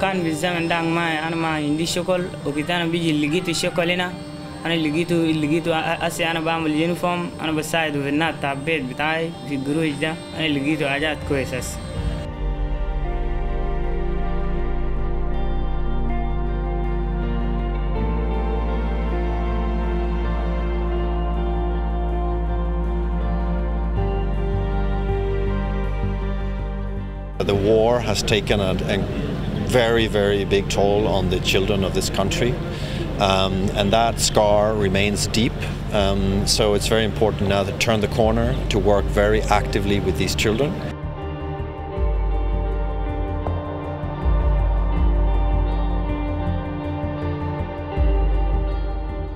kan ndang ma ma indi shokol. Biji ligitu shokolina ana ligitu ligitu asi ana uniform ana bitai fi ana ligitu ajat The war has taken an very, very big toll on the children of this country, um, and that scar remains deep. Um, so it's very important now to turn the corner, to work very actively with these children.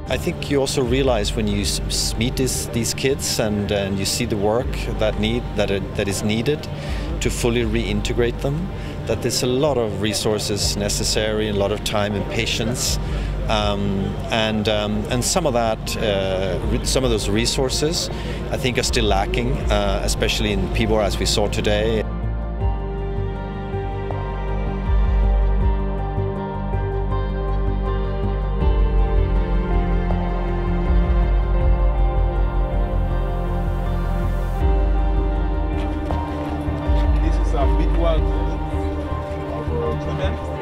I think you also realize when you meet this, these kids and, and you see the work that need that, that is needed to fully reintegrate them, that there's a lot of resources necessary, and a lot of time and patience. Um, and um, and some of that, uh, some of those resources, I think are still lacking, uh, especially in Pibor as we saw today. This is a big one. Gentlemen.